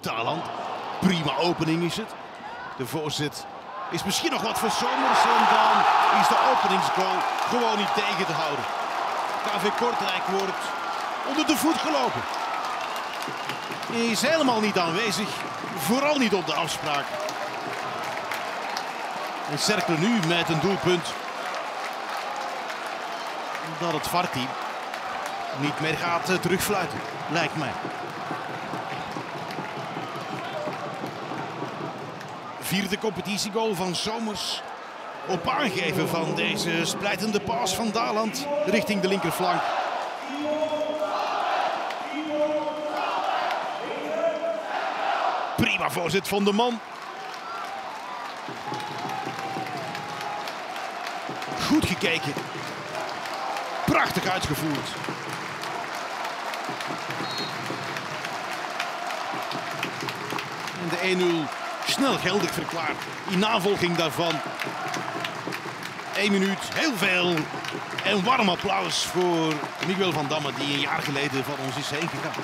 Taland. Prima opening is het. De voorzet is misschien nog wat voor Somers. En dan is de openingsgoal gewoon niet tegen te houden. KV Kortrijk wordt onder de voet gelopen. Is helemaal niet aanwezig. Vooral niet op de afspraak. En cirkelen nu met een doelpunt. Dat het VAR-team niet meer gaat eh, terugfluiten, lijkt mij. Vierde competitiegoal van Somers. Op aangeven van deze splijtende paas van Daland richting de linkerflank. Prima voorzet van de man. Goed gekeken. Prachtig uitgevoerd. En de 1-0 snel geldig verklaard. In navolging daarvan. 1 minuut, heel veel. En warm applaus voor Miguel van Damme, die een jaar geleden van ons is heen gegaan.